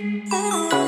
Oh.